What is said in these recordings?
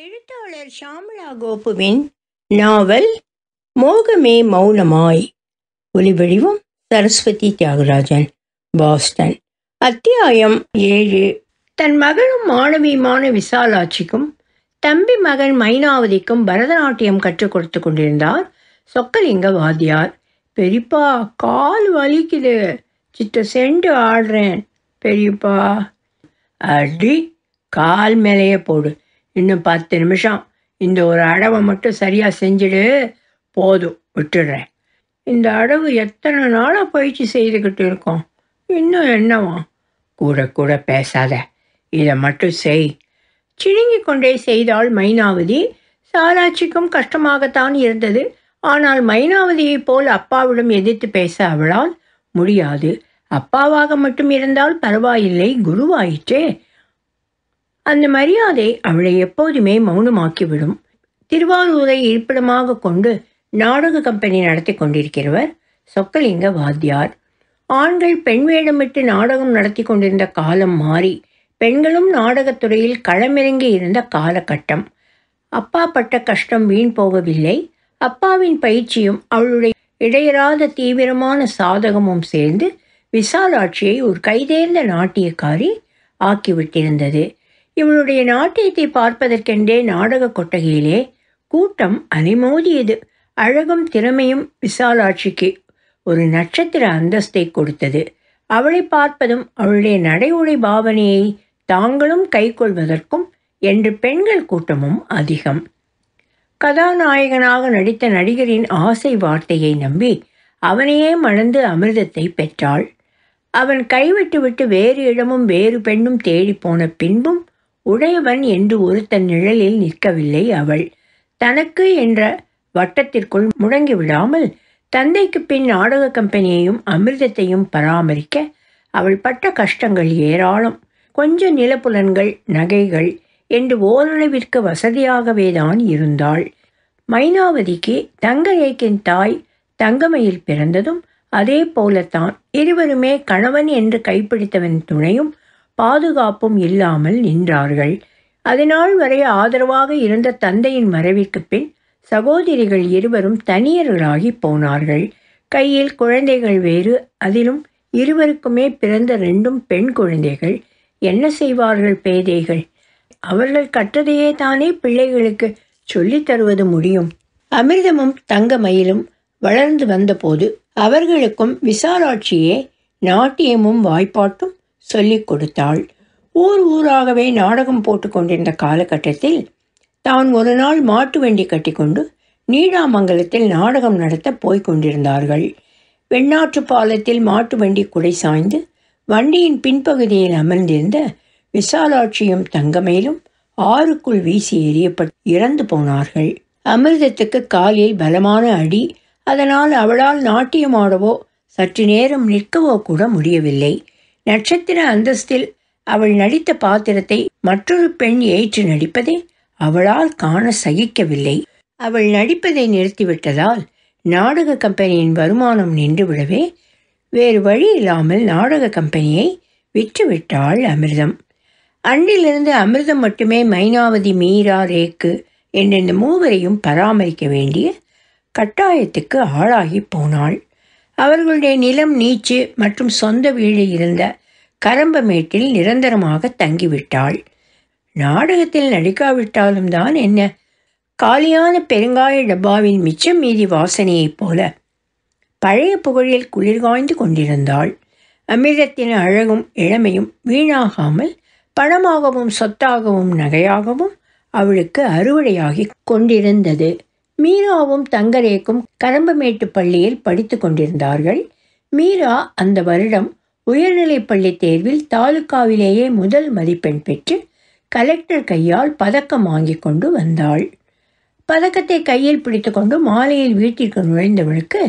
எழுத்தாளர் ஷாமளா கோபுவின் நாவல் மோகமே மௌனமாய். ஒலிவடிவம் சரஸ்வதி தியாகராஜன் பாஸ்டன். அத்தியாயம் ஏழு. தன் மகளும் மாணவியுமான விசாலாட்சிக்கும் தம்பி மகன் மைனாவதிக்கும் பரதநாட்டியம் கற்றுக் கொடுத்து கொண்டிருந்தார் சொக்கலிங்க வாதியார் பெரியப்பா கால் வலிக்குது. சித்த செண்டு ஆடுறேன் பெரியப்பா. அடி கால் மேலேயே போடு. இன்னும் பத்து நிமிஷம். இந்த ஒரு அடவை மட்டும் சரியாக செஞ்சுடு போதும் விட்டுடுறேன். இந்த அடவு எத்தனை நாளாக பயிற்சி செய்துக்கிட்டு இருக்கோம்? இன்னும் என்னவா? கூட கூட பேசாத. இதை மட்டும் செய். சிணுங்கி கொண்டே செய்தால் மைனாவதி சாலாட்சிக்கும் கஷ்டமாகத்தான் இருந்தது. ஆனால் மைனாவதியைப் போல் அப்பாவிடம் எதிர்த்து பேச அவளால் முடியாது. அப்பாவாக மட்டும் இருந்தால் பரவாயில்லை குருவாயிற்றே. அந்த மரியாதை அவளை எப்போதுமே மௌனமாக்கிவிடும். திருவாரூரை இருப்பிடமாக கொண்டு நாடக கம்பெனி நடத்தி கொண்டிருக்கிறவர் சொக்கலிங்க வாத்தியார். ஆண்கள் பெண் வேடமிட்டு நாடகம் நடத்தி கொண்டிருந்த காலம் மாறி பெண்களும் நாடகத்துறையில் களமிறங்கி இருந்த காலகட்டம். அப்பா பட்ட கஷ்டம் வீண் போகவில்லை. அப்பாவின் பயிற்சியும் அவளுடைய இடையராத தீவிரமான சாதகமும் சேர்ந்து விசாலாட்சியை ஒரு கைதேர்ந்த நாட்டியக்காரி ஆக்கிவிட்டிருந்தது. இவளுடைய நாட்டியத்தை பார்ப்பதற்கென்றே நாடக கொட்டகையிலே கூட்டம் அலைமோதியது. அழகும் திறமையும் விசாலாட்சிக்கு ஒரு நட்சத்திர அந்தஸ்தை கொடுத்தது. அவளை பார்ப்பதும் அவளுடைய நடை உடை பாவனையை தாங்களும் கைக்கொள்வதற்கும் என்று பெண்கள் கூட்டமும் அதிகம். கதாநாயகனாக நடித்த நடிகரின் ஆசை வார்த்தையை நம்பி அவனையே மணந்து அமிர்தத்தை பெற்றாள். அவன் கைவிட்டுவிட்டு வேறு இடமும் வேறு பெண்ணும் தேடி போன பின்பும் உடையவன் என்று ஒருத்தன் நிழலில் நிற்கவில்லை அவள். தனக்கு என்ற வட்டத்திற்குள் முடங்கி விடாமல் தந்தைக்கு பின் நாடக கம்பெனியையும் அமிர்தத்தையும் பராமரிக்க அவள் பட்ட கஷ்டங்கள் ஏராளம். கொஞ்ச நிலப்புலன்கள் நகைகள் என்று ஓரளவிற்கு வசதியாகவே தான் இருந்தாள். மைனாவதிக்கு தங்கரேக்கின் தாய் தங்கமையில் பிறந்ததும் அதே போலத்தான் இருவருமே கணவன் என்று கைப்பிடித்தவன் துணையும் பாதுகாப்பும் இல்லாமல் நின்றார்கள். அதனால் வரை ஆதரவாக இருந்த தந்தையின் மறைவிற்கு பின் சகோதரிகள் இருவரும் தனியர்களாகி போனார்கள். கையில் குழந்தைகள் வேறு அதிலும் இருவருக்குமே பிறந்த ரெண்டும் பெண் குழந்தைகள். என்ன செய்வார்கள் பேதைகள்? அவர்கள் கற்றதையே தானே பிள்ளைகளுக்கு சொல்லித் தருவது முடியும். அமிர்தமும் தங்கமயிலும் வளர்ந்து வந்தபோது அவர்களுக்கும் விசாலாட்சியே நாட்டியமும் வாய்ப்பாட்டும் சொல்லிக் கொடுத்தாள். ஊர் ஊராகவே நாடகம் போட்டு கொண்டிருந்த காலகட்டத்தில் தான் ஒரு நாள் மாட்டு வண்டி கட்டிக்கொண்டு நீடாமங்கலத்தில் நாடகம் நடத்த போய்க் கொண்டிருந்தார்கள். வெண்ணாற்று பாலத்தில் மாட்டு வண்டி குடை சாய்ந்து வண்டியின் பின்பகுதியில் அமர்ந்திருந்த விசாலாட்சியும் தங்கமேலும் ஆறுக்குள் வீசி எறியப்பட்டு இறந்து போனார்கள். அமிர்தத்துக்கு காலில் பலமான அடி அதனால் அவளால் நாட்டியமாடவோ சற்று நேரம் நிற்கவோ கூட முடியவில்லை. நட்சத்திர அந்தஸ்தில் அவள் நடித்த பாத்திரத்தை மற்றொரு பெண் ஏற்று நடிப்பதை அவளால் காண சகிக்கவில்லை. அவள் நடிப்பதை நிறுத்திவிட்டதால் நாடக கம்பெனியின் வருமானம் நின்றுவிடவே வேறு வழி இல்லாமல் நாடக கம்பெனியை விற்றுவிட்டாள் அமிர்தம். அன்றிலிருந்து அமிர்தம் மட்டுமே மைனாவதி மீரா ரேக்கு என்ற இந்த மூவரையும் பராமரிக்க வேண்டிய கட்டாயத்துக்கு ஆளாகி போனாள். அவர்களுடைய நிலம் நீச்சு மற்றும் சொந்த வீடு இருந்த கரம்பமேட்டில் நிரந்தரமாக தங்கிவிட்டாள். நாடகத்தில் நடிக்காவிட்டாலும் தான் என்ன? காலியான பெருங்காய டப்பாவின் மிச்சம் மீதி வாசனையைப் போல பழைய புகழில் குளிர்காய்ந்து கொண்டிருந்தாள். அமிர்தத்தின் அழகும் இளமையும் வீணாகாமல் பணமாகவும் சொத்தாகவும் நகையாகவும் அவளுக்கு அறுவடையாகி கொண்டிருந்தது. மீராவும் தங்கரேக்கும் கரம்பமேட்டு பள்ளியில் படித்து கொண்டிருந்தார்கள். மீரா அந்த வருடம் உயர்நிலைப் பள்ளி தேர்வில் தாலுக்காவிலேயே முதல் மதிப்பெண் பெற்று கலெக்டர் கையால் பதக்கம் வாங்கி கொண்டு வந்தாள். பதக்கத்தை கையில் பிடித்துக்கொண்டு மாலையில் வீட்டிற்கு நுழைந்தவளுக்கு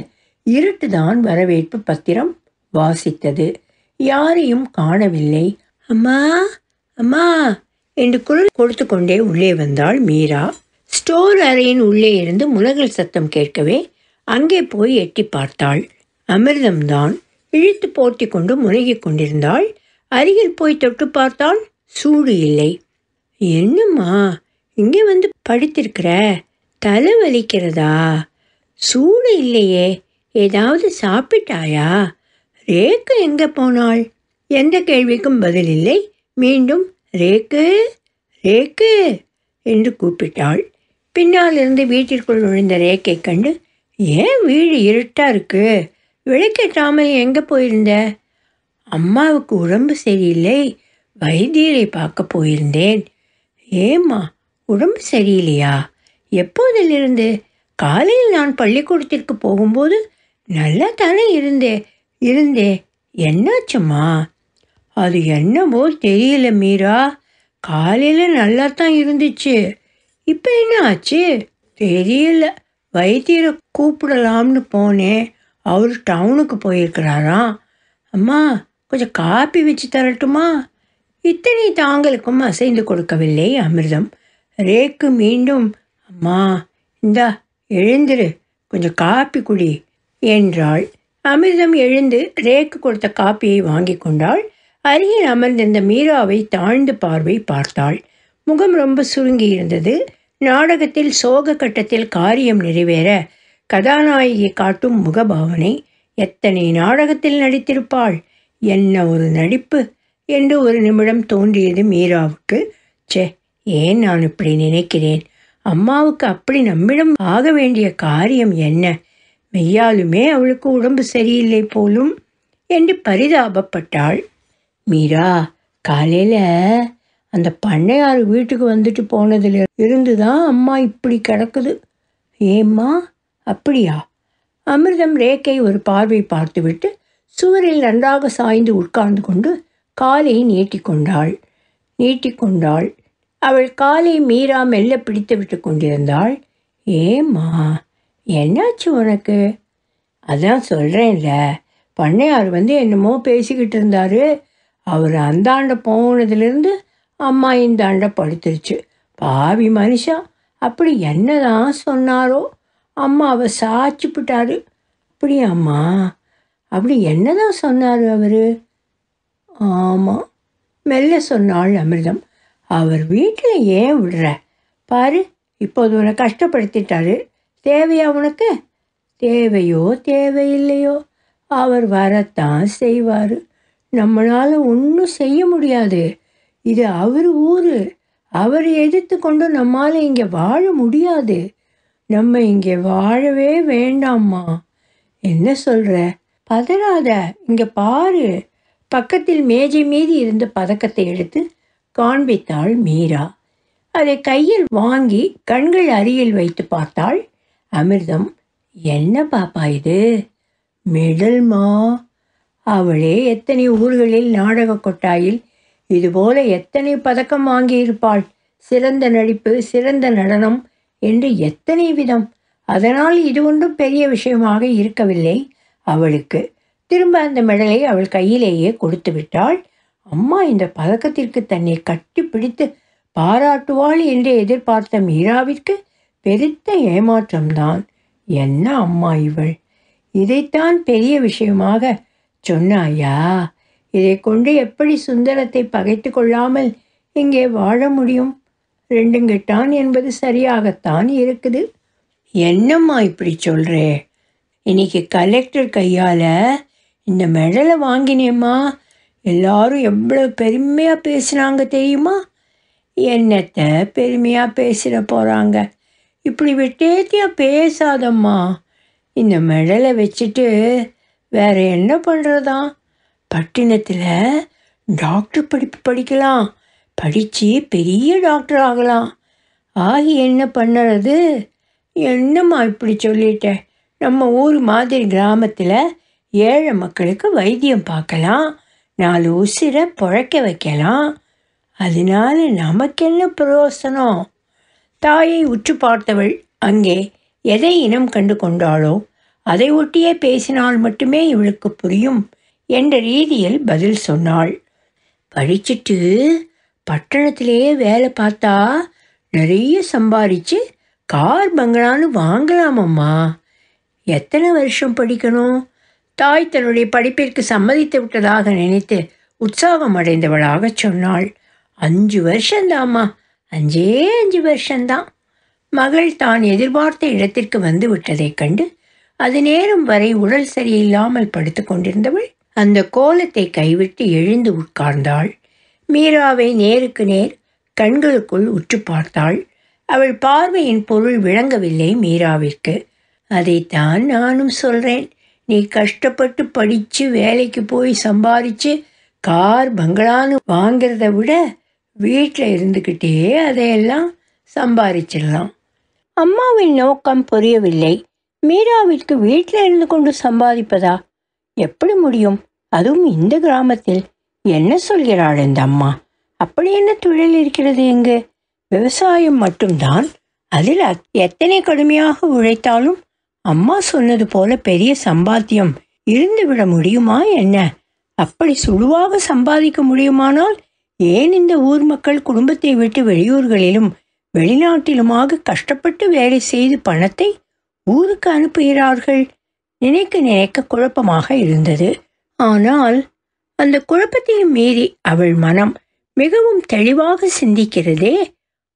இருட்டுதான் வரவேற்பு பத்திரம் வாசித்தது. யாரையும் காணவில்லை. அம்மா அம்மா என்று குரல் கொடுத்து கொண்டே உள்ளே வந்தாள் மீரா. ஸ்டோர் அறையின் உள்ளே இருந்து முனகல் சத்தம் கேட்கவே அங்கே போய் எட்டி பார்த்தாள். அமிர்தம்தான் இழுத்து போர்த்தி கொண்டு முனகிக் கொண்டிருந்தாள். அருகில் போய் தொட்டு பார்த்தால் சூடு இல்லை. என்னம்மா இங்கே வந்து படுத்திருக்கிற? தலை வலிக்கிறதா? சூடு இல்லையே ஏதாவது சாப்பிட்டாயா? ரேக்கு எங்கே போனாள்? எந்த கேள்விக்கும் பதில் இல்லை. மீண்டும் ரேக்கு ரேக்கு என்று கூப்பிட்டாள். பின்னால் இருந்து வீட்டிற்குள் நுழைந்த ரேக்கை கண்டு ஏன் வீடு இருட்டாக இருக்கு? விளக்கேற்றாமல் எங்கே போயிருந்த? அம்மாவுக்கு உடம்பு சரியில்லை வைத்தியரை பார்க்க போயிருந்தேன். ஏம்மா உடம்பு சரியில்லையா? எப்போதிலிருந்து? காலையில் நான் பள்ளிக்கூடத்திற்கு போகும்போது நல்லா தானே இருந்தே இருந்தே. என்னாச்சும்மா? அது என்னவோ தெரியல மீரா. காலையில் நல்லா தான் இருந்துச்சு. இப்போ என்ன ஆச்சு? தெரியல. வைத்தியரை கூப்பிடலாம்னு போனேன். அவர் டவுனுக்கு போயிருக்கிறாராம் அம்மா கொஞ்சம் காப்பி வச்சு தரட்டுமா? இத்தனை தாங்களுக்கும் அசைந்து கொடுக்கவில்லை அமிர்தம். ரேக்கு மீண்டும் அம்மா இந்தா எழுந்துரு. கொஞ்சம் காப்பி குடி என்றாள். அமிர்தம் எழுந்து ரேக்கு கொடுத்த காப்பியை வாங்கி கொண்டாள். அருகில் அமர்ந்திருந்த மீராவை தாழ்ந்து பார்வை பார்த்தாள். முகம் ரொம்ப சுருங்கி இருந்தது. நாடகத்தில் சோக கட்டத்தில் காரியம் நிறைவேற கதாநாயகி காட்டும் முகபாவனை எத்தனை நாடகத்தில் நடித்திருப்பாள்? என்ன ஒரு நடிப்பு? என்று ஒரு நிமிடம் தோன்றியது மீராவுக்கு. ச்சே ஏன் நான் இப்படி நினைக்கிறேன்? அம்மாவுக்கு அப்படி நம்மிடம் ஆக வேண்டிய காரியம் என்ன? மெய்யாலுமே அவளுக்கு உடம்பு சரியில்லை போலும் என்று பரிதாபப்பட்டாள். மீரா காலையில் அந்த பண்ணையார் வீட்டுக்கு வந்துட்டு போனதில் இருந்து தான் அம்மா இப்படி கிடக்குது. ஏம்மா அப்படியா? அமிர்தம் ரேக்கை ஒரு பார்வை பார்த்துவிட்டு சுவரில் நன்றாக சாய்ந்து உட்கார்ந்து கொண்டு காலை நீட்டிக்கொண்டாள் நீட்டிக்கொண்டாள் அவள் காலை மீறா மெல்ல பிடித்து விட்டு கொண்டிருந்தாள். ஏம்மா என்னாச்சு உனக்கு? அதான் சொல்கிறேன்ல பண்ணையார் வந்து என்னமோ பேசிக்கிட்டு இருந்தார். அவர் அந்தாண்ட போனதுலேருந்து அம்மா இந்தாண்ட படுத்துருச்சு. பாவி மனுஷா அப்படி என்னதான் சொன்னாரோ? அம்மாவை சாச்சிப்பிட்டாரு அப்படியாம்மா அப்படி என்னதான் சொன்னார் அவர்? ஆமாம் மெல்ல சொன்னாள் அமிர்தம். அவர் வீட்டில் ஏன் விடுற? பாரு இப்போது உன்னை கஷ்டப்படுத்திட்டாரு. தேவையா உனக்கு? தேவையோ தேவையில்லையோ. அவர் வரத்தான் செய்வார். நம்மளால் ஒன்றும் செய்ய முடியாது. இது அவர் ஊர். அவரை எதிர்த்து கொண்டு நம்மால் இங்கே வாழ முடியாது. நம்ம இங்கே வாழவே வேண்டாம்மா. என்ன சொல்கிற பதறாத இங்கே பாரு. பக்கத்தில் மேஜை மீதி இருந்த பதக்கத்தை எடுத்து காண்பித்தாள் மீரா. அதை கையில் வாங்கி கண்கள் அருகில் வைத்து பார்த்தாள் அமிர்தம். என்ன பாப்பா இது? மெடல்மா? அவளே எத்தனை ஊர்களில் நாடக கொட்டாயில் இதுபோல எத்தனை பதக்கம் வாங்கியிருப்பாள்? சிறந்த நடிப்பு சிறந்த நடனம் என்று எத்தனை விதம்? அதனால் இது ஒன்றும் பெரிய விஷயமாக இருக்கவில்லை. அவளுக்கு திரும்ப அந்த மெடலை அவள் கையிலேயே கொடுத்து விட்டாள். அம்மா இந்த பதக்கத்திற்கு தன்னை கட்டி பிடித்து பாராட்டுவாள் என்று எதிர்பார்த்த மீராவிற்கு பெருத்த ஏமாற்றம்தான். என்ன அம்மா இவள்? இதைத்தான் பெரிய விஷயமாக சொன்னாயா? இதை கொண்டு எப்படி சுந்தரத்தை பகைத்து கொள்ளாமல் இங்கே வாழ முடியும்? ரெண்டுங்கிட்டான் என்பது சரியாகத்தான் இருக்குது. என்னம்மா இப்படி சொல்கிறே இன்னைக்கு கலெக்டர் கையால் இந்த மெடலை வாங்கினேம்மா. எல்லாரும் எவ்வளோ பெருமையாக பேசுனாங்க தெரியுமா? என்னத்தை பெருமையாக பேசிட போகிறாங்க இப்படி விட்டேத்தியாக பேசாதம்மா. இந்த மெடலை வச்சுட்டு வேறு என்ன பண்ணுறதா பட்டினத்தில் டாக்டர் படிப்பு படிக்கலாம். படித்து பெரிய டாக்டர் ஆகலாம். ஆகி என்ன பண்ணுறது? என்னம்மா இப்படி சொல்லிட்டேன் நம்ம ஊர் மாதிரி கிராமத்தில் ஏழை மக்களுக்கு வைத்தியம் பார்க்கலாம். நாலு உசிரை புழைக்க வைக்கலாம். அதனால நமக்கு என்ன பிரயோசனம்? தாயை உற்று பார்த்தவள் அங்கே எதை இனம் கண்டு கொண்டாளோ அதை ஒட்டியே பேசினால் மட்டுமே இவளுக்கு புரியும். என்ற ரீதியில் பதில் சொன்னாள். படிச்சுட்டு பட்டணத்திலேயே வேலை பார்த்தா நிறைய சம்பாதிச்சு கார் பங்களான்னு வாங்கலாமம்மா எத்தனை வருஷம் படிக்கணும்? தாய் தன்னுடைய படிப்பிற்கு சம்மதித்து விட்டதாக நினைத்து உற்சாகம் அடைந்தவளாக சொன்னாள். அஞ்சு வருஷந்தாம்மா அஞ்சே அஞ்சு வருஷம்தான். மகள் தான் எதிர்பார்த்த இடத்திற்கு வந்து விட்டதைக் கண்டு அது நேரம் வரை உடல் சரியில்லாமல் படுத்து கொண்டிருந்தவள் அந்த கோலத்தை கைவிட்டு எழுந்து உட்கார்ந்தாள். மீராவை நேருக்கு நேர் கண்களுக்குள் உற்று பார்த்தாள். அவள் பார்வையின் பொருள் விளங்கவில்லை மீராவிற்கு. அதைத்தான் நானும் சொல்கிறேன் நீ கஷ்டப்பட்டு படித்து வேலைக்கு போய் சம்பாதிச்சு கார் பங்களான்னு வாங்கிறத விட வீட்டில் இருந்துக்கிட்டே அதையெல்லாம் சம்பாதிச்சிடலாம் அம்மாவின் நோக்கம் புரியவில்லை. மீராவிற்கு வீட்டில் இருந்து கொண்டு சம்பாதிப்பதா? எப்படி முடியும்? அதுவும் இந்த கிராமத்தில். என்ன சொல்கிறாள் இந்த அம்மா? அப்படி என்ன தொழில் இருக்கிறது இங்கு? விவசாயம் மட்டும்தான். அதில் அத்- எத்தனை கடுமையாக உழைத்தாலும் அம்மா சொன்னது போல பெரிய சம்பாத்தியம் இருந்துவிட முடியுமா என்ன? அப்படி சுழுவாக சம்பாதிக்க முடியுமானால் ஏன் இந்த ஊர் மக்கள் குடும்பத்தை விட்டு வெளியூர்களிலும் வெளிநாட்டிலுமாக கஷ்டப்பட்டு வேலை செய்து பணத்தை ஊருக்கு அனுப்புகிறார்கள்? நினைக்க நினைக்க குழப்பமாக இருந்தது. ஆனால் அந்த குழப்பத்தையும் மீறி அவள் மனம் மிகவும் தெளிவாக சிந்திக்கிறதே.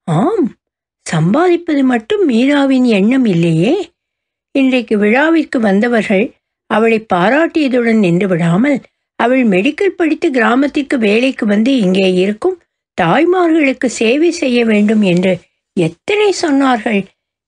ஆம் சம்பாதிப்பது மட்டும் மீராவின் எண்ணம் இல்லையே. இன்றைக்கு விழாவிற்கு வந்தவர்கள் அவளை பாராட்டியதுடன் நின்று விடாமல் அவள் மெடிக்கல் படித்து கிராமத்திற்கு வேலைக்கு வந்து இங்கே இருக்கும் தாய்மார்களுக்கு சேவை செய்ய வேண்டும் என்று எத்தனை சொன்னார்கள்?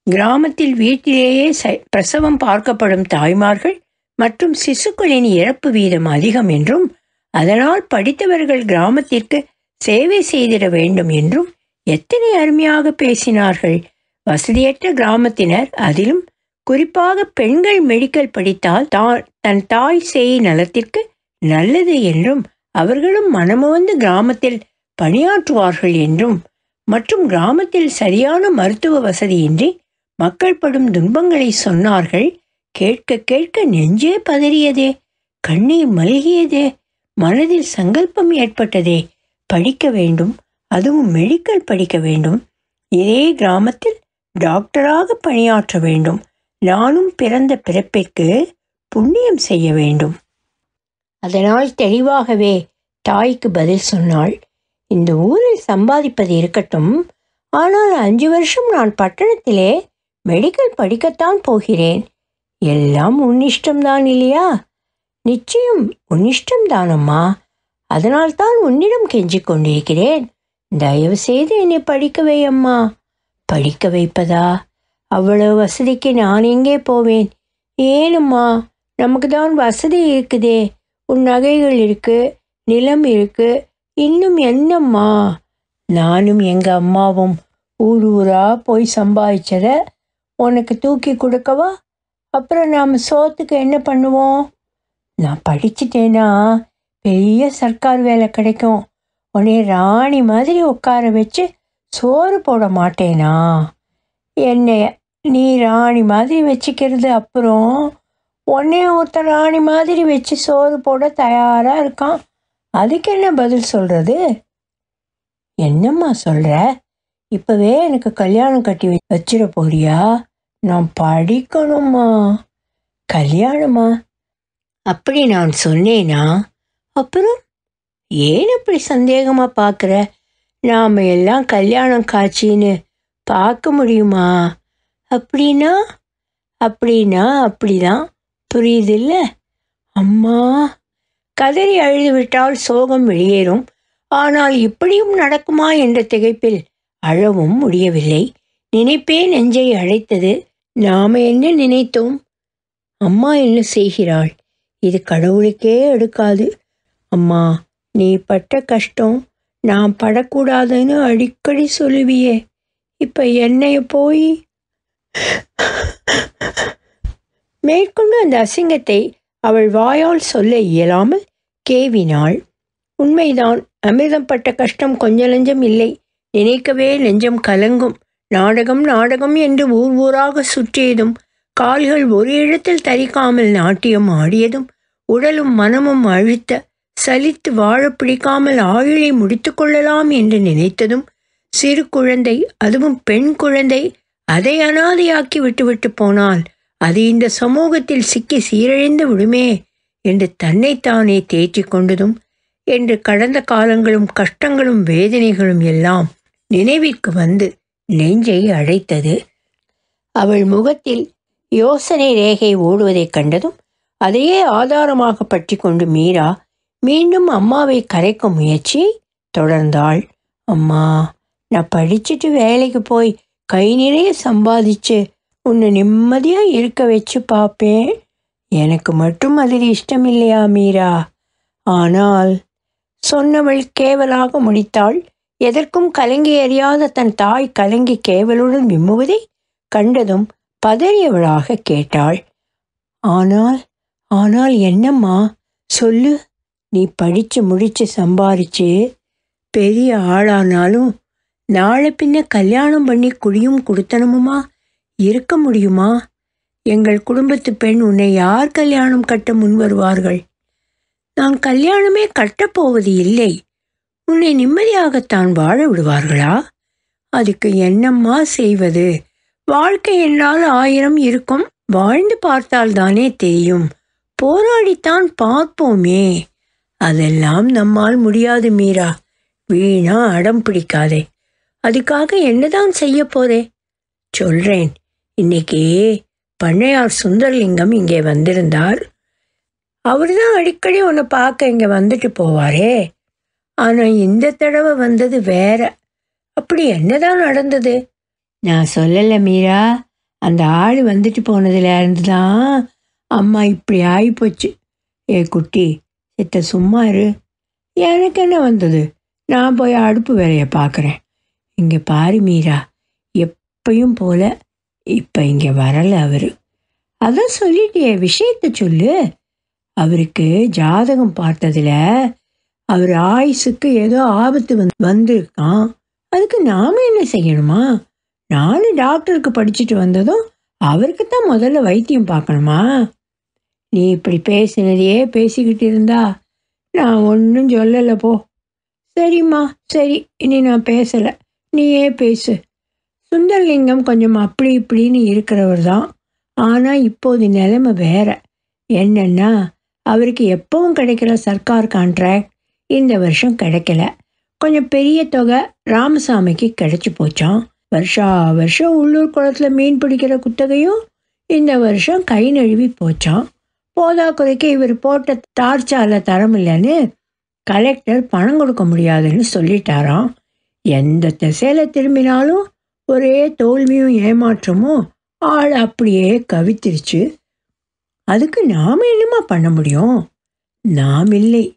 கிராமத்தில் வீட்டிலேயே ச- பிரசவம் பார்க்கப்படும் தாய்மார்கள் மற்றும் சிசுக்களின் இறப்பு வீதம் அதிகம் என்றும் அதனால் படித்தவர்கள் கிராமத்திற்கு சேவை செய்திட வேண்டும் என்றும் எத்தனை அருமையாக பேசினார்கள். வசதியற்ற கிராமத்தினர் அதிலும் குறிப்பாக பெண்கள் மெடிக்கல் படித்தால் தான் தன் தாய் சேய் நலத்திற்கு நல்லது என்றும் அவர்களும் மனமுவந்து கிராமத்தில் பணியாற்றுவார்கள் என்றும் மற்றும் கிராமத்தில் சரியான மருத்துவ வசதியின்றி மக்கள் படும் துன்பங்களை சொன்னார்கள். கேட்க கேட்க நெஞ்சே பதறியதே. கண்ணீர் மல்கியதே. மனதில் சங்கல்பம் ஏற்பட்டதே. படிக்க வேண்டும். அதுவும் மெடிக்கல் படிக்க வேண்டும். இதே கிராமத்தில் டாக்டராக பணியாற்ற வேண்டும். நானும் பிறந்த பிறப்பிற்கு புண்ணியம் செய்ய வேண்டும். அதனால் தெளிவாகவே தாய்க்கு பதில் சொன்னாள். இந்த ஊரில் சம்பாதிப்பது இருக்கட்டும். ஆனால் அஞ்சு வருஷம் நான் பட்டணத்திலே மெடிக்கல் படிக்கத்தான் போகிறேன். எல்லாம் உன்னிஷ்டம்தான் இல்லையா? நிச்சயம் உன்னிஷ்டம்தானம்மா அதனால்தான் உன்னிடம் கெஞ்சிக் கொண்டிருக்கிறேன். தயவு செய்து என்னை படிக்க வை அம்மா. படிக்க வைப்பதா? அவ்வளவு வசதிக்கு நான் எங்கே போவேன்? ஏனும்மா நமக்கு தான் வசதி இருக்குதே. உன் நகைகள் இருக்கு நிலம் இருக்கு. இன்னும் என்னம்மா? நானும் எங்கள் அம்மாவும் ஊர் ஊரா போய் சம்பாதிச்சதை உனக்கு தூக்கி கொடுக்கவா? அப்புறம் நாம் சோத்துக்கு என்ன பண்ணுவோம்? நான் படிச்சிட்டேன்னா பெரிய சர்க்கார் வேலை கிடைக்கும். உன்னை ராணி மாதிரி உட்கார வச்சு சோறு போட மாட்டேனா? என்னை நீ ராணி மாதிரி வச்சுக்கிறது அப்புறம் உன்னைய ஒருத்தர் ராணி மாதிரி வச்சு சோறு போட தயாராக இருக்கான். அதுக்கு என்ன பதில் சொல்கிறது என்னம்மா சொல்கிற இப்போவே எனக்கு கல்யாணம் கட்டி வச்சிட போறியா நான் படிக்கணுமா? கல்யாணமா? அப்படி நான் சொன்னேனா? அப்புறம் ஏன் அப்படி சந்தேகமாக பார்க்குற நாம் எல்லாம் கல்யாணம் காட்சின்னு பார்க்க முடியுமா? அப்படின்னா அப்படின்னா அப்படிதான். புரியுதில்ல? அம்மா கதறி அழுது விட்டால் சோகம் வெளியேறும். ஆனால் இப்படியும் நடக்குமா என்ற திகைப்பில் அழவும் முடியவில்லை. நினைப்பே நெஞ்சை அழைத்தது நாம என்ன நினைத்தோம்? அம்மா என்ன செய்கிறாள்? இது கடவுளுக்கே எடுக்காது. அம்மா நீ பட்ட கஷ்டம் நான் படக்கூடாதுன்னு அடிக்கடி சொல்லுவியே. இப்ப என்னைய போய் மேற்கொண்டு அந்த அசிங்கத்தை அவள் வாயால் சொல்ல இயலாமல் கேவினாள். உண்மைதான் அமிர்தம் பட்ட கஷ்டம் கொஞ்ச லஞ்சம் இல்லை. நினைக்கவே நெஞ்சம் கலங்கும். நாடகம் நாடகம் என்று ஊர் ஊராக சுற்றியதும் கால்கள் ஒரு இடத்தில் தரிக்காமல் நாட்டியம் ஆடியதும் உடலும் மனமும் அழுத்த சலித்து வாழ பிடிக்காமல் ஆயுளை முடித்து கொள்ளலாம் என்று நினைத்ததும் சிறு குழந்தை அதுவும் பெண் குழந்தை அதை அனாதையாக்கி விட்டுவிட்டு போனால் அது இந்த சமூகத்தில் சிக்கி சீரழிந்து விடுமே என்று தன்னைத்தானே தேற்றிக் கொண்டதும் என்று கடந்த காலங்களும் கஷ்டங்களும் வேதனைகளும் எல்லாம் நினைவிற்கு வந்து நெஞ்சை அழைத்தது. அவள் முகத்தில் யோசனை ரேகை ஓடுவதைக் கண்டதும் அதையே ஆதாரமாக பற்றி கொண்டு மீரா மீண்டும் அம்மாவை கரைக்கும் முயற்சியை தொடர்ந்தாள். அம்மா நான் படிச்சுட்டு வேலைக்கு போய் கை நிறைய சம்பாதிச்சு உன்னை நிம்மதியாக இருக்க வச்சு பார்ப்பேன் எனக்கு மட்டும் அதில் இஷ்டம் இல்லையா மீரா? ஆனால் சொன்னவள் கேவலாக முடித்தாள். எதற்கும் கலங்கி அறியாத தன் தாய் கலங்கி கேவலுடன் விம்முவதை கண்டதும் பதறியவளாக கேட்டாள். ஆனால் ஆனால் என்னம்மா? சொல்லு. நீ படித்து முடிச்சு சம்பாரிச்சு. பெரிய ஆளானாலும் நாளை பின்ன கல்யாணம் பண்ணி குடியும் கொடுத்தனமுமா? இருக்க முடியுமா? எங்கள் குடும்பத்து பெண் உன்னை யார் கல்யாணம் கட்ட முன் வருவார்கள் நான் கல்யாணமே கட்டப்போவது இல்லை. உன்னை நிம்மதியாகத்தான் வாழ விடுவார்களா? அதுக்கு என்னம்மா செய்வது? வாழ்க்கை என்றால் ஆயிரம் இருக்கும். வாழ்ந்து பார்த்தால்தானே தெரியும். போராடித்தான் பார்ப்போமே. அதெல்லாம் நம்மால் முடியாது மீரா. வீணா அடம் பிடிக்காதே. அதுக்காக என்னதான் செய்ய போறே? சொல்றேன். இன்னைக்கு பண்ணையார் சுந்தரலிங்கம் இங்கே வந்திருந்தார். அவர் தான் அடிக்கடி உன்னை பார்க்க இங்கே வந்துட்டு போவாரே. ஆனால் இந்த தடவை வந்தது வேற. அப்படி என்னதான் நடந்தது? நான் சொல்லலை மீரா. அந்த ஆள் வந்துட்டு போனதுலேருந்து தான் அம்மா இப்படி ஆகிப்போச்சு ஏ குட்டி சித்த சும்மா இரு. எனக்கு என்ன வந்தது? நான் போய் அடுப்பு வேலையை பார்க்குறேன். இங்கே பாரு மீரா. எப்பயும் போல இப்போ இங்கே வரலை அவர். அதான் சொல்லிட்டியே விஷயத்த சொல்லு. அவருக்கு ஜாதகம் பார்த்ததுல அவர் ஆயுசுக்கு ஏதோ ஆபத்து வந்து வந்திருக்கான். அதுக்கு நாம என்ன செய்யணுமா? நானும் டாக்டருக்கு படிச்சுட்டு வந்ததும் அவருக்கு தான் முதல்ல வைத்தியம் பார்க்கணுமா? நீ இப்படி பேசினதையே பேசிக்கிட்டு இருந்தா நான் ஒன்றும் சொல்லலை போ. சரிம்மா சரி இனி நான் பேசலை. நீயே பேசு. சுந்தரலிங்கம் கொஞ்சம் அப்படி இப்படின்னு இருக்கிறவர் தான். ஆனால் இப்போது நிலைமை வேற. என்னன்னா அவருக்கு எப்பவும் கிடைக்கிற சர்க்கார் கான்ட்ராக்ட் இந்த வருஷம் கிடைக்கல. கொஞ்சம் பெரிய தொகை ராமசாமிக்கு கிடைச்சி போச்சான் வருஷா வருஷம் உள்ளூர் குளத்தில் மீன் பிடிக்கிற குத்தகையும் இந்த வருஷம் கை நழுவி போச்சான் போதாக்குறைக்கு இவர் போட்ட டார்ச்சால தரமில்லைன்னு கலெக்டர் பணம் கொடுக்க முடியாதுன்னு சொல்லிட்டாராம். எந்த திசையில் திரும்பினாலும் ஒரே தோல்வியும் ஏமாற்றமும் ஆள் அப்படியே கவித்திருச்சு. அதுக்கு நாம் என்னமா பண்ண முடியும்? நாம் இல்லை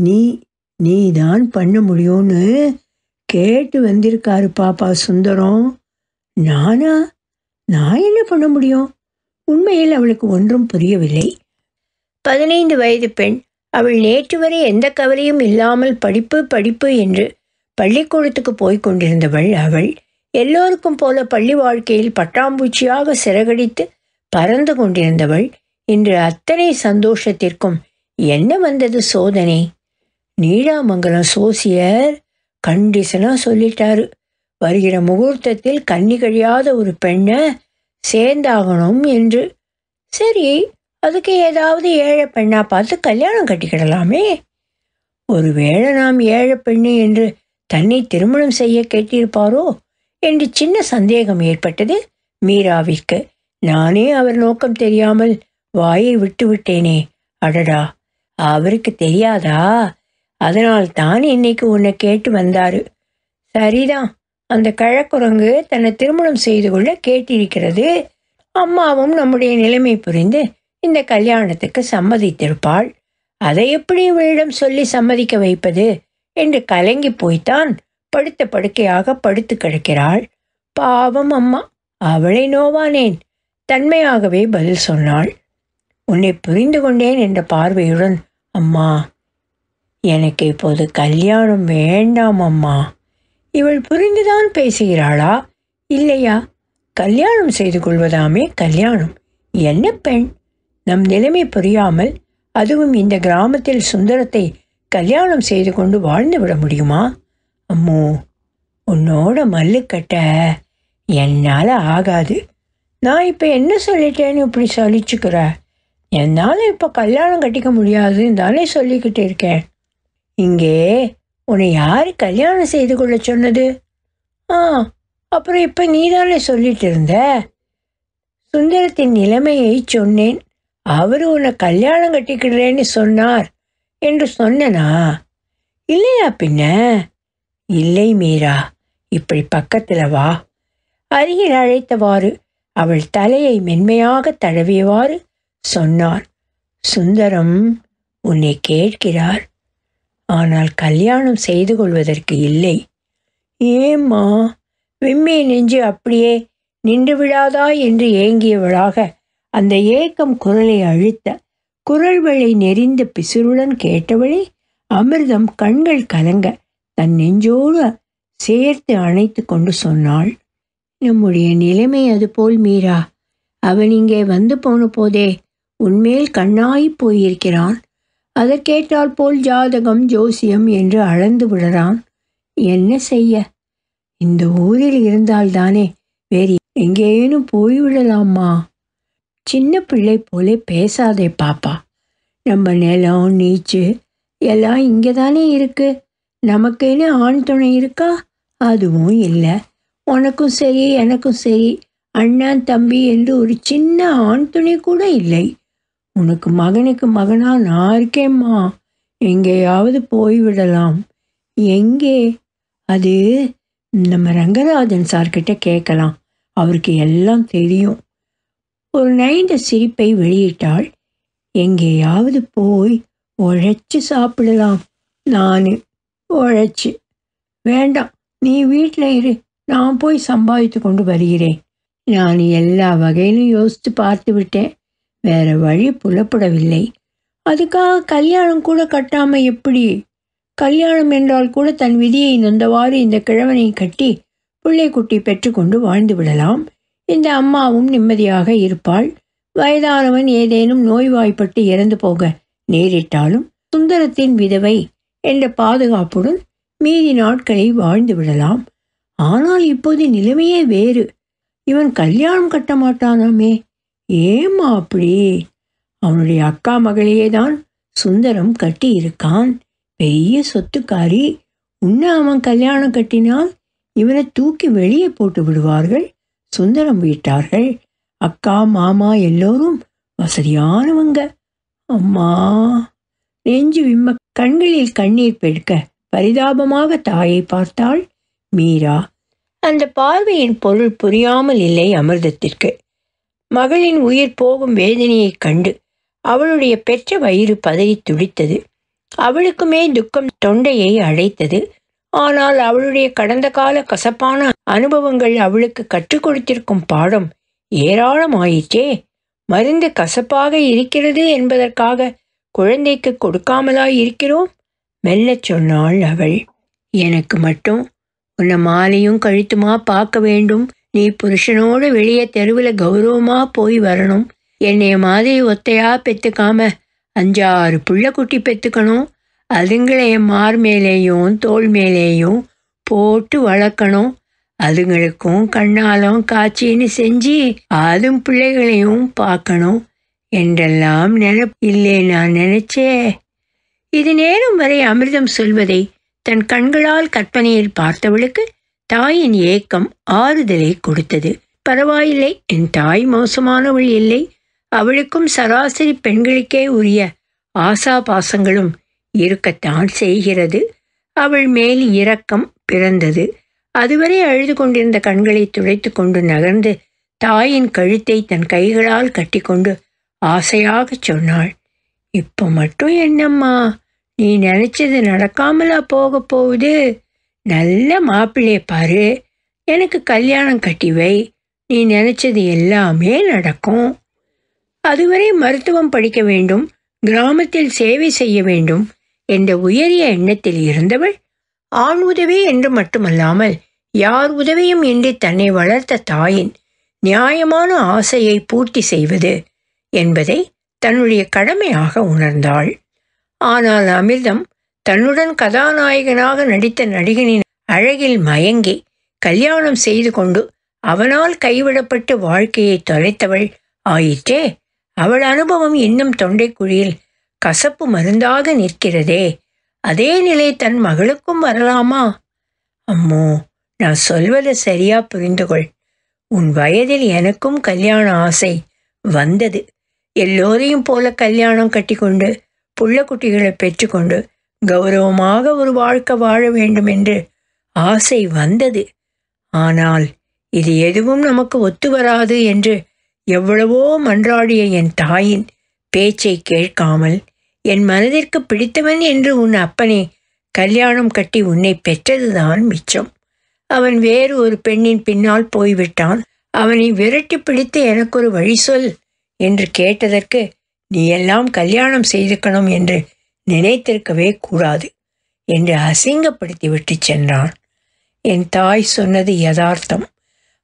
நீ நீ தான் பண்ண முடியும்னு கேட்டு வந்திருக்காரு பாப்பா சுந்தரம். நானா? நான் என்ன பண்ண முடியும்? உண்மையில் அவளுக்கு ஒன்றும் புரியவில்லை. பதினைந்து வயது பெண். அவள் நேற்று வரை எந்த கவலையும் இல்லாமல் படிப்பு படிப்பு என்று பள்ளிக்கூடத்துக்கு போய்க் கொண்டிருந்தவள் அவள். எல்லோருக்கும் போல பள்ளி வாழ்க்கையில் பட்டாம்பூச்சியாக சிறகடித்து பறந்து கொண்டிருந்தவள். இன்று அத்தனை சந்தோஷத்திற்கும் என்ன வந்தது சோதனை? நீடாமங்கலம் சோசியர் கண்டிஷனாக சொல்லிட்டாரு. வருகிற முகூர்த்தத்தில் கண்ணி கழியாத ஒரு பெண்ணை சேர்ந்தாகணும் என்று. சரி அதுக்கு ஏதாவது ஏழை பெண்ணா பார்த்து கல்யாணம் கட்டிக்கிடலாமே. ஒருவேளை நாம் ஏழை பெண்ணு என்று தன்னை திருமணம் செய்ய கேட்டிருப்பாரோ என்று சின்ன சந்தேகம் ஏற்பட்டது மீராவிற்கு. நானே அவர் நோக்கம் தெரியாமல் வாயை விட்டு விட்டேனே. அடடா அவருக்கு தெரியாதா? அதனால் தான் இன்னைக்கு உன்னை கேட்டு வந்தாரு. சரிதான் அந்த கழக்குரங்கு தன்னை திருமணம் செய்து கொள்ள கேட்டிருக்கிறது. அம்மாவும் நம்முடைய நிலைமை புரிந்து இந்த கல்யாணத்துக்கு சம்மதித்திருப்பாள். அதை எப்படி இவளிடம் சொல்லி சம்மதிக்க வைப்பது என்று கலங்கி போய்த்தான் படுத்த படுக்கையாக படுத்து கிடக்கிறாள். பாவம் அம்மா அவளை நோவானேன் தன்மையாகவே பதில் சொன்னாள். உன்னை புரிந்து கொண்டேன் என்ற பார்வையுடன் அம்மா எனக்கு இப்போது கல்யாணம் வேண்டாம் அம்மா. இவள் புரிந்துதான் பேசுகிறாளா? இல்லையா? கல்யாணம் செய்து கொள்வதாமே கல்யாணம். என்ன பெண்? நம் நிலைமை புரியாமல் அதுவும் இந்த கிராமத்தில் சுந்தரத்தை கல்யாணம் செய்து கொண்டு வாழ்ந்து விட முடியுமா? அம்மோ உன்னோட மல்லு கட்ட. என்னால் ஆகாது. நான் இப்போ என்ன சொல்லிட்டேன்னு இப்படி சொல்லிச்சுக்கிற என்னால் இப்போ கல்யாணம் கட்டிக்க முடியாதுன்னு தானே சொல்லிக்கிட்டு இருக்கேன். இங்கே உன்னை யார் கல்யாணம் செய்து கொள்ள சொன்னது? ஆ அப்புறம் இப்போ நீதானே சொல்லிட்டு இருந்த? சுந்தரத்தின் நிலைமையை சொன்னேன். அவர் உன்னை கல்யாணம் கட்டிக்கிடுறேன்னு சொன்னார் என்று சொன்னனா? இல்லையா பின்ன? இல்லை மீரா இப்படி பக்கத்தில் வா. அருகில் அழைத்தவாறு அவள் தலையை மென்மையாக தடவியவாறு சொன்னார். சுந்தரம் உன்னை கேட்கிறார். ஆனால் கல்யாணம் செய்து கொள்வதற்கு இல்லை. ஏம்மா விம்மி நெஞ்சு அப்படியே நின்று விடாதா என்று ஏங்கியவளாக அந்த ஏக்கம் குரலை அழுத்த குரல் வழி நெறிந்த பிசுருடன் கேட்டவளே அமிர்தம் கண்கள் கலங்க தன் நெஞ்சோடு சேர்த்து அணைத்து கொண்டு சொன்னாள். நம்முடைய நிலைமை அதுபோல் மீரா. அவன் இங்கே வந்து போன போதே உன்மேல் கண்ணாய் போயிருக்கிறான். அதற்கேற்றால் போல் ஜாதகம் ஜோசியம் என்று அளந்து விடுறான். என்ன செய்ய? இந்த ஊரில் இருந்தால்தானே வேறு எங்கேனும் போய்விடலாமா? சின்ன பிள்ளை போலே பேசாதே பாப்பா. நம்ம நிலம் நீச்சு எல்லாம் இங்கே தானே இருக்கு. நமக்குன்னு ஆண் துணை இருக்கா? அதுவும் இல்லை. உனக்கும் சரி எனக்கும் சரி. அண்ணன் தம்பி என்று ஒரு சின்ன ஆண் துணை கூட இல்லை. உனக்கு மகனுக்கு மகனா நான் இருக்கேம்மா. எங்கேயாவது போய்விடலாம். எங்கே? அது நம்ம ரங்கராஜன் சார்கிட்ட கேட்கலாம். அவருக்கு எல்லாம் தெரியும். ஒரு நைந்த சிரிப்பை வெளியிட்டாள். எங்கேயாவது போய் உழைச்சி சாப்பிடலாம். நான் உழைச்சி. வேண்டாம் நீ வீட்டில் இரு. நான் போய் சம்பாதித்து கொண்டு வருகிறேன். நான் எல்லா வகையிலும் யோசித்து பார்த்து விட்டேன் வேற வழி புலப்படவில்லை. அதுக்காக கல்யாணம் கூட கட்டாம எப்படி? கல்யாணம் என்றால் கூட தன் விதியை நொந்தவாறு இந்த கிழவனை கட்டி பிள்ளைக்குட்டி பெற்றுக்கொண்டு வாழ்ந்து விடலாம். இந்த அம்மாவும் நிம்மதியாக இருப்பாள். வயதானவன் ஏதேனும் நோய்வாய்ப்பட்டு இறந்து போக நேரிட்டாலும் சுந்தரத்தின் விதவை என்ற பாதுகாப்புடன் மீதி நாட்களை வாழ்ந்து விடலாம். ஆனால் இப்போது நிலைமையே வேறு. இவன் கல்யாணம் கட்ட மாட்டானாமே. ஏம்மா அப்படி? அவனுடைய அக்கா மகளையே தான் சுந்தரம் கட்டி இருக்கான் பெரிய சொத்துக்காரி. உன்னை அவன் கல்யாணம் கட்டினால் இவனை தூக்கி வெளியே போட்டு விடுவார்கள். சுந்தரம் வீட்டார்கள். அக்கா மாமா எல்லோரும் வசதியானவங்க. அம்மா நெஞ்சு விம்ம கண்களில் கண்ணீர் பெடுக்க பரிதாபமாக தாயை பார்த்தாள் மீரா. அந்த பார்வையின் பொருள் புரியாமல் இல்லை அமிர்தத்திற்கு. மகளின் உயிர் போகும் வேதனையைக் கண்டு அவளுடைய பெற்ற வயிறு பதறி துடித்தது. அவளுக்குமே துக்கம் தொண்டையை அழைத்தது ஆனால் அவளுடைய கடந்த கால கசப்பான அனுபவங்கள் அவளுக்கு கற்றுக் கொடுத்திருக்கும் பாடம் ஏராளமாயிற்றே. மருந்து கசப்பாக இருக்கிறது என்பதற்காக குழந்தைக்கு கொடுக்காமலாய் இருக்கிறோம்? மெல்லச் சொன்னாள் அவள். எனக்கு மட்டும். உன்னை மாலையும் கழுத்துமா பார்க்க வேண்டும். நீ புருஷனோடு வெளியே தெருவில் கௌரவமாக போய் வரணும். என்னைய மாதிரி ஒத்தையா பெற்றுக்காம அஞ்சாறு புள்ள குட்டி பெற்றுக்கணும் அதுங்களை என் மார் மேலேயும் தோல் மேலேயும் போட்டு வளர்க்கணும். அதுங்களுக்கும் கண்ணாலும் காட்சின்னு செஞ்சு அதும் பிள்ளைகளையும் பார்க்கணும். என்றெல்லாம் நினை இல்லை நான் நினைச்சே. இது நேரம் வரை அமிர்தம் சொல்வதை தன் கண்களால் கற்பனையில் பார்த்தவளுக்கு தாயின் ஏக்கம் ஆறுதலை கொடுத்தது. பரவாயில்லை என் தாய் மோசமானவள் இல்லை. அவளுக்கும் சராசரி பெண்களுக்கே உரிய ஆசா பாசங்களும் இருக்கத்தான் செய்கிறது. அவள் மேல் இரக்கம் பிறந்தது. அதுவரை அழுது கொண்டிருந்த கண்களை துடைத்து கொண்டு நகர்ந்து தாயின் கழுத்தை தன் கைகளால் கட்டிக்கொண்டு ஆசையாகச் சொன்னாள் இப்போ மட்டும் என்னம்மா? நீ நினைச்சது நடக்காமலா போக போகுது? நல்ல மாப்பிள்ளைய பாரு. எனக்கு கல்யாணம் கட்டி வை. நீ நினைச்சது எல்லாமே நடக்கும். அதுவரை மருத்துவம் படிக்க வேண்டும். கிராமத்தில் சேவை செய்ய வேண்டும் என்ற உயரிய எண்ணத்தில் இருந்தவள் ஆண் உதவி என்று மட்டுமல்லாமல் யார் உதவியும் இன்றி தன்னை வளர்த்த தாயின் நியாயமான ஆசையை பூர்த்தி செய்வது என்பதை தன்னுடைய கடமையாக உணர்ந்தாள். ஆனால் அமிர்தம் தன்னுடன் கதாநாயகனாக நடித்த நடிகனின் அழகில் மயங்கி கல்யாணம் செய்து கொண்டு அவனால் கைவிடப்பட்டு வாழ்க்கையை தொலைத்தவள் ஆயிற்றே. அவள் அனுபவம் இன்னும் தொண்டைக்குழியில் கசப்பு மருந்தாக நிற்கிறதே. அதே நிலை தன் மகளுக்கும் வரலாமா? அம்மோ நான் சொல்வதை சரியா புரிந்துகொள். உன் வயதில் எனக்கும் கல்யாண ஆசை வந்தது. எல்லோரையும் போல கல்யாணம் கட்டிக்கொண்டு புள்ள குட்டிகளை பெற்றுக்கொண்டு கௌரவமாக ஒரு வாழ்க்கை வாழ வேண்டும் என்று ஆசை வந்தது. ஆனால் இது எதுவும் நமக்கு ஒத்து வராது என்று எவ்வளவோ மன்றாடிய என் தாயின் பேச்சை கேட்காமல் என் மனதிற்கு பிடித்தவன் என்று உன் அப்பனே கல்யாணம் கட்டி உன்னை பெற்றதுதான் மிச்சம். அவன் வேறு ஒரு பெண்ணின் பின்னால் போய்விட்டான். அவனை விரட்டி பிடித்து எனக்கு ஒரு வழி சொல் என்று கேட்டதற்கு நீ எல்லாம் கல்யாணம் செய்துக்கணும் என்று நினைத்திருக்கவே கூடாது என்று அசிங்கப்படுத்தி விட்டு சென்றான். என் தாய் சொன்னது யதார்த்தம்.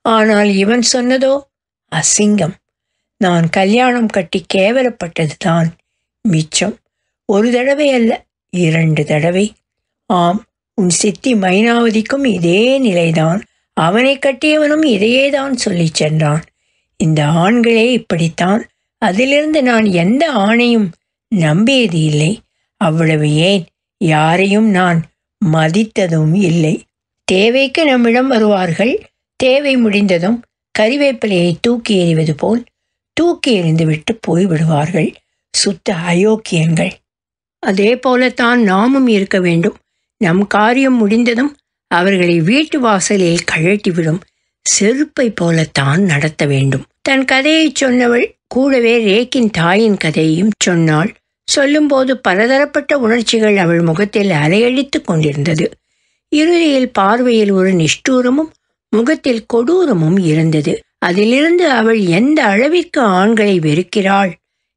ஆனால் இவன் சொன்னதோ அசிங்கம். நான் கல்யாணம் கட்டி கேவலப்பட்டது தான் மிச்சம். ஒரு தடவை அல்ல இரண்டு தடவை. ஆம் உன் சித்தி மைனாவதிக்கும் இதே நிலைதான். அவனை கட்டியவனும் இதையே தான் சொல்லிச் சென்றான். இந்த ஆண்களே இப்படித்தான். அதிலிருந்து நான் எந்த ஆணையும் நம்பியது இல்லை அவ்வளவு ஏன்? யாரையும் நான் மதித்ததும் இல்லை. தேவைக்கு நம்மிடம் வருவார்கள். தேவை முடிந்ததும் கறிவேப்பிலையை தூக்கி எறிவது போல் தூக்கி எறிந்துவிட்டு போய்விடுவார்கள். சுத்த அயோக்கியங்கள் அதே போலத்தான் நாமும் இருக்க வேண்டும். நம் காரியம் முடிந்ததும் அவர்களை வீட்டு வாசலில் கழட்டிவிடும். செருப்பை போலத்தான் நடத்த வேண்டும். தன் கதையை சொன்னவள் கூடவே ரேக்கின் தாயின் கதையையும் சொன்னாள். சொல்லும்போது பலதரப்பட்ட உணர்ச்சிகள் அவள் முகத்தில் அலையடித்துக் கொண்டிருந்தது. இறுதியில் பார்வையில் ஒரு நிஷ்டூரமும் முகத்தில் கொடூரமும் இருந்தது. அதிலிருந்து அவள் எந்த அளவிற்கு ஆண்களை வெறுக்கிறாள்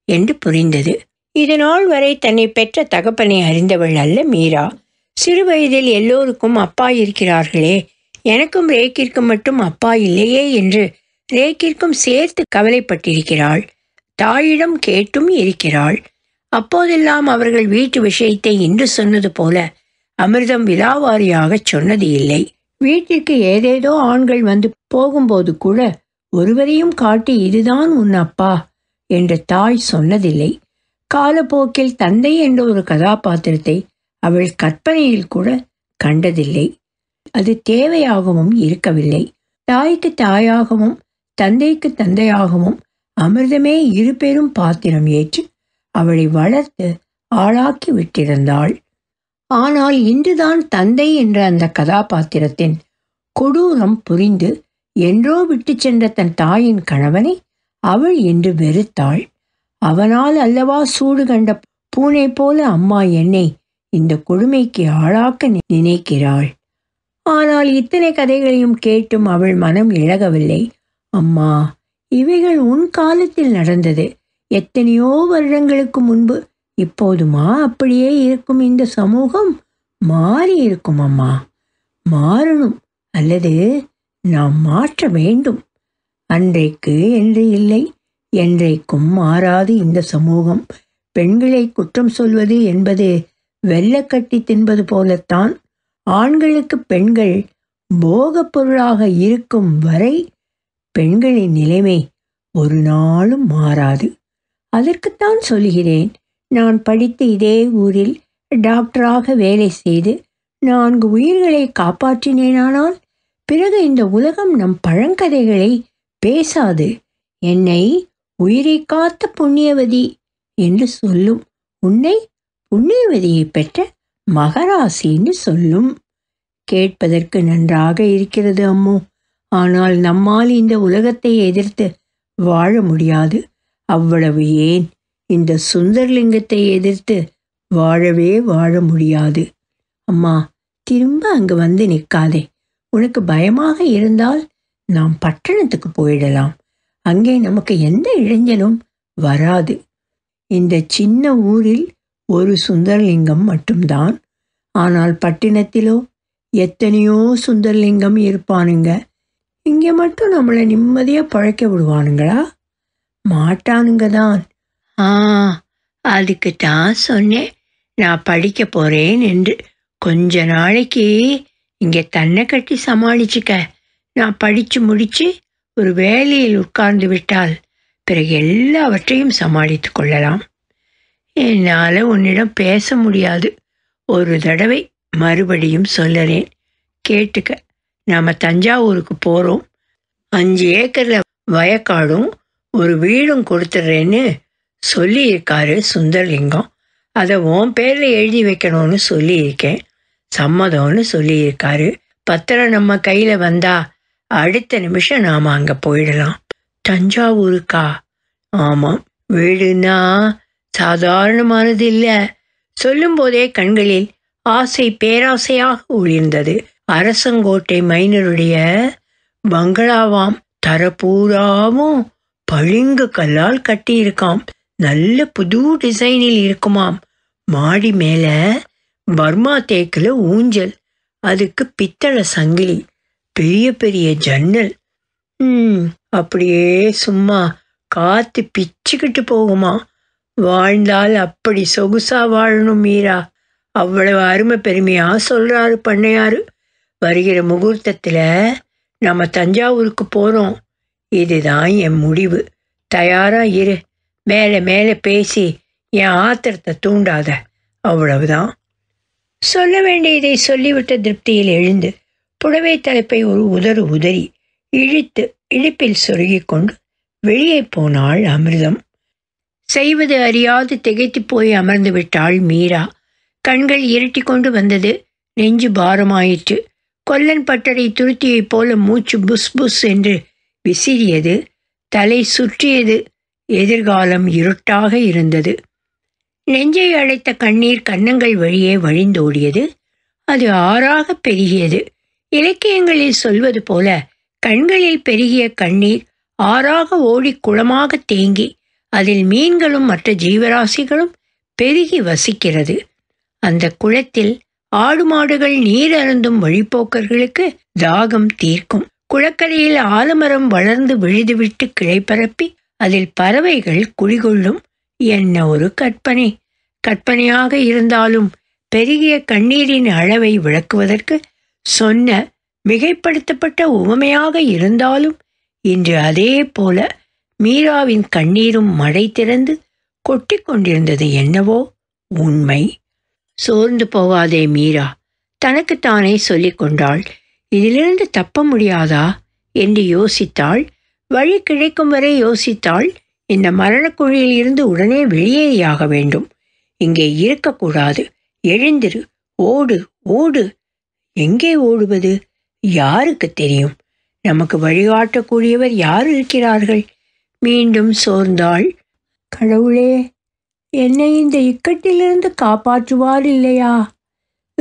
என்று புரிந்தது. இதுநாள் வரை தன்னை பெற்ற தகப்பனை அறிந்தவள் அல்ல மீரா. சிறுவயதில் எல்லோருக்கும் அப்பா இருக்கிறார்களே. எனக்கும் ரேக்கிற்கும் மட்டும் அப்பா இல்லையே என்று ரேக்கிற்கும் சேர்த்து கவலைப்பட்டிருக்கிறாள். தாயிடம் கேட்டும் இருக்கிறாள். அப்போதெல்லாம் அவர்கள் வீட்டு விஷயத்தை இன்று சொன்னது போல அமிர்தம் விலாவாரியாகச் சொன்னது இல்லை. வீட்டிற்கு ஏதேதோ ஆண்கள் வந்து போகும்போது கூட ஒருவரையும் காட்டி இதுதான் உன் அப்பா என்று தாய் சொன்னதில்லை. காலப்போக்கில் தந்தை என்ற ஒரு கதாபாத்திரத்தை அவள் கற்பனையில் கூட கண்டதில்லை. அது தேவையாகவும் இருக்கவில்லை. தாய்க்கு தாயாகவும் தந்தைக்கு தந்தையாகவும் அமிர்தமே இரு பெரும் பாத்திரம் ஏற்று அவளை வளர்த்து ஆளாக்கி விட்டிருந்தாள். ஆனால் இன்றுதான் தந்தை என்ற அந்த கதாபாத்திரத்தின் கொடூரம் புரிந்து என்றோ விட்டு சென்ற தன் தாயின் கணவனை அவள் என்று வெறுத்தாள். அவனால் அல்லவா சூடு கண்ட பூனை போல அம்மா என்னை இந்த கொடுமைக்கு ஆளாக்க நினைக்கிறாள். ஆனால் இத்தனை கதைகளையும் கேட்டும் அவள் மனம் இழகவில்லை. அம்மா இவைகள் உன் காலத்தில் நடந்தது. எத்தனையோ வருடங்களுக்கு முன்பு இப்போதுமா அப்படியே இருக்கும் இந்த சமூகம்? மாறி இருக்கும் அம்மா. மாறணும் அல்லது நாம் மாற்ற வேண்டும். அன்றைக்கு என்று இல்லை என்றைக்கும் மாறாது இந்த சமூகம். பெண்களை குற்றம் சொல்வது என்பது வெள்ளக்கட்டி தின்பது போலத்தான். ஆண்களுக்கு பெண்கள் போகப் பொருளாக இருக்கும் வரை பெண்களின் நிலைமை ஒரு நாளும் மாறாது. அதற்குத்தான் சொல்கிறேன் நான் படித்த இதே ஊரில் டாக்டராக வேலை செய்து நான்கு உயிர்களை காப்பாற்றினேனானால் பிறகு இந்த உலகம் நம் பழங்கதைகளை பேசாது. என்னை உயிரை காத்த புண்ணியவதி என்று சொல்லும். உன்னை புண்ணியவதியை பெற்ற மகராசின்னு சொல்லும். கேட்பதற்கு நன்றாக இருக்கிறது அம்மு. ஆனால் நம்மால் இந்த உலகத்தை எதிர்த்து வாழ முடியாது. அவ்வளவு ஏன்? இந்த சுந்தர்லிங்கத்தை எதிர்த்து வாழவே வாழ முடியாது. அம்மா திரும்ப அங்கு வந்து நிற்காதே. உனக்கு பயமாக இருந்தால் நாம் பட்டணத்துக்கு போயிடலாம். அங்கே நமக்கு எந்த இளைஞனும் வராது. இந்த சின்ன ஊரில் ஒரு சுந்தரலிங்கம் மட்டும்தான். ஆனால் பட்டினத்திலோ எத்தனையோ சுந்தரலிங்கம் இருப்பானுங்க. இங்கே மட்டும் நம்மளை நிம்மதியாக பழைக்க விடுவானுங்களா? மாட்டானுங்க தான் ஆ அதுக்கு தான் சொன்னேன். நான் படிக்க போறேன் என்று. கொஞ்ச நாளைக்கு இங்கே தன்னை கட்டி சமாளிச்சுக்க. நான் படித்து முடித்து ஒரு வேலையில் உட்கார்ந்து விட்டால் பிறகு எல்லாவற்றையும் சமாளித்து கொள்ளலாம். என்னால் உன்னிடம் பேச முடியாது. ஒரு தடவை மறுபடியும் சொல்லறேன். கேட்டுக்க. நாம் தஞ்சாவூருக்கு போகிறோம் அஞ்சு ஏக்கரில் வயக்காடும் ஒரு வீடும் கொடுத்துட்றேன்னு சொல்லியிருக்காரு சுந்தரலிங்கம். அதை உன் பேரில் எழுதி வைக்கணும்னு சொல்லியிருக்கேன். சம்மதம்னு சொல்லியிருக்காரு. பத்திரம் நம்ம கையில் வந்தா அடுத்த நிமிஷம் நாம் அங்கே போயிடலாம். தஞ்சாவூருக்கா? ஆமாம் வீடுன்னா சாதாரணமானது இல்லை. சொல்லும்போதே கண்களில் ஆசை பேராசையாக ஒளிர்ந்தது. அரசங்கோட்டை மைனருடைய பங்களாவாம் தரப்பூராவும் பளிங்கு கல்லால் கட்டியிருக்காம். நல்ல புது டிசைனில் இருக்குமாம். மாடி மேல பர்மா தேக்கில் ஊஞ்சல் அதுக்கு பித்தளை சங்கிலி பெரிய பெரிய ஜன்னல். ம் அப்படியே சும்மா காத்து பிச்சுக்கிட்டு போகுமா. வாழ்ந்தால் அப்படி சொகுசா வாழணும் மீரா. அவ்வளவு அருமை பெருமையா சொல்றாரு பண்ணையாரு. வருகிற முகூர்த்தத்தில் நம்ம தஞ்சாவூருக்கு போகிறோம் இதுதான் என் முடிவு. தயாரா இரு. மேலே மேலே பேசி என் ஆத்திரத்தை தூண்டாத. அவ்வளவுதான். சொல்ல வேண்டியதை சொல்லிவிட்ட திருப்தியில் எழுந்து புடவை தலைப்பை ஒரு உதறு உதறி இழுத்து இழுப்பில் சொருகிக் கொண்டு வெளியே போனாள் அமிர்தம். செய்வது அறியாது திகைத்து போய் அமர்ந்து விட்டாள் மீரா. கண்கள் இருட்டி கொண்டு வந்தது நெஞ்சு பாரமாயிற்று. கொல்லன் பட்டறை துருத்தியைப் போல மூச்சு புஸ் புஸ் என்று விசிறியது தலை சுற்றியது எதிர்காலம் இருட்டாக இருந்தது. நெஞ்சை அழைத்த கண்ணீர் கன்னங்கள் வழியே வழிந்தோடியது. அது ஆறாக பெருகியது. இலக்கியங்களில் சொல்வது போல கண்களில் பெருகிய கண்ணீர் ஆறாக ஓடி குளமாக தேங்கி அதில் மீன்களும் மற்ற ஜீவராசிகளும் பெருகி வசிக்கிறது. அந்த குளத்தில் ஆடு மாடுகள் நீர் அருந்தும் வழிப்போக்கர்களுக்கு தாகம் தீர்க்கும். குளக்கரையில் ஆலமரம் வளர்ந்து விழுதுவிட்டு கிளை பரப்பி அதில் பறவைகள் குடிகொள்ளும் என்ன ஒரு கற்பனை. கற்பனையாக இருந்தாலும் பெருகிய கண்ணீரின் அளவை விளக்குவதற்கு சொன்ன மிகைப்படுத்தப்பட்ட உவமையாக இருந்தாலும் இன்று அதே போல மீராவின் கண்ணீரும் மடை திறந்து கொட்டி கொண்டிருந்தது என்னவோ உண்மை. சோர்ந்து போகாதே மீரா. தனக்குத்தானே சொல்லிக் கொண்டாள். இதிலிருந்து தப்ப முடியாதா? என்று யோசித்தாள். வழி கிடைக்கும் வரை யோசித்தாள். இந்த மரணக்குழியில் இருந்து உடனே வெளியேயாக வேண்டும். இங்கே இருக்கக்கூடாது. எழுந்திரு. ஓடு. ஓடு. எங்கே ஓடுவது? யாருக்கு தெரியும்? நமக்கு வழிகாட்டக்கூடியவர் யார் இருக்கிறார்கள்? மீண்டும் சோர்ந்தாள். கடவுளே என்னை இந்த இக்கட்டிலிருந்து காப்பாற்றுவார் இல்லையா?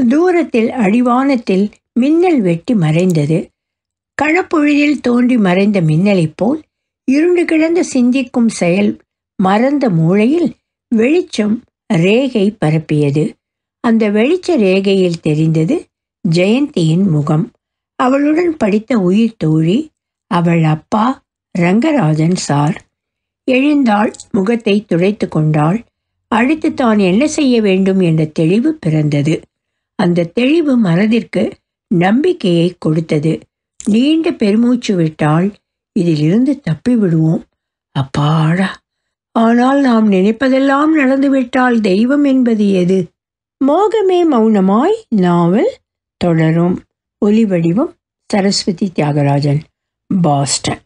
தூரத்தில் அடிவானத்தில் மின்னல் வெட்டி மறைந்தது. கணப்பொழுதில் தோன்றி மறைந்த மின்னலைப் போல் இருண்டு கிடந்த சிந்திக்கும் செயல் மறந்த மூளையில் வெளிச்சம் ரேகை பரப்பியது. அந்த வெளிச்ச ரேகையில் தெரிந்தது ஜெயந்தியின் முகம். அவளுடன் படித்த உயிர் தோழி அவள் அப்பா ரங்கராஜன் சார். எழுந்தாள் முகத்தை துடைத்து கொண்டாள். அடுத்து தான் என்ன செய்ய வேண்டும் என்ற தெளிவு பிறந்தது. அந்த தெளிவு மனதிற்கு நம்பிக்கையை கொடுத்தது. நீண்ட பெருமூச்சு விட்டால் இதிலிருந்து தப்பி விடுவோம் அப்பாடா! ஆனால் நாம் நினைப்பதெல்லாம் நடந்துவிட்டால் தெய்வம் என்பது எது? மோகமே மௌனமாய் நாவல் தொடரும். ஒலி வடிவம் சரஸ்வதி தியாகராஜன் பாஸ்டன்.